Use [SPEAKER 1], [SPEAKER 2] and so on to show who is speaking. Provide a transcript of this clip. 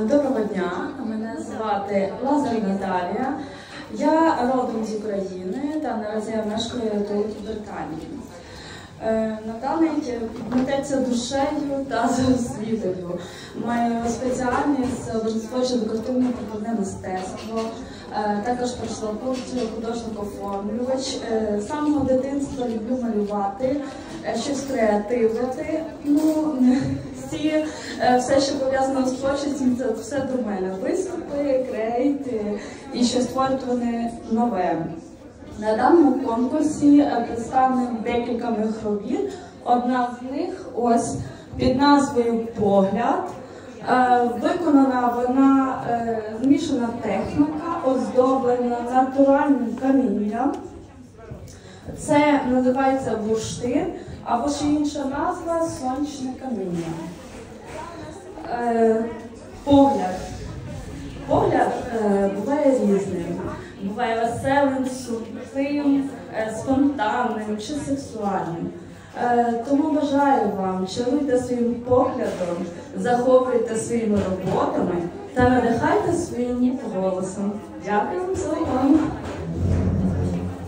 [SPEAKER 1] Доброго дня, мене звати Лазар Наталія. Я родом з України та наразі я мешкаю тут в Британії. Е, На душею та освітою. Маю спеціальність образотворче декоративне прикладне мистецтво. Е, Також пройшла курс художник-оформлювач. Е, З самого дитинства люблю малювати, щось креативити. Ну, всі, е, все, що пов'язано з творчістю, це все до мене. Виступи, крейти і щось створювати нове. На даному конкурсі е, представлено декілька моїх робіт. Одна з них ось під назвою Погляд. Е, Виконана вона змішана техніка, оздоблена натуральним камінням. Це називається бурштин, або ще інша назва сонячне каміння. Е, Погляд. Погляд е, буває різним. Буває веселим, сухим, е, спонтанним чи сексуальним. Е, тому бажаю вам, чаруйте своїм поглядом, захоплюйте своїми роботами та надихайте своїм голосом. Дякую за увагу.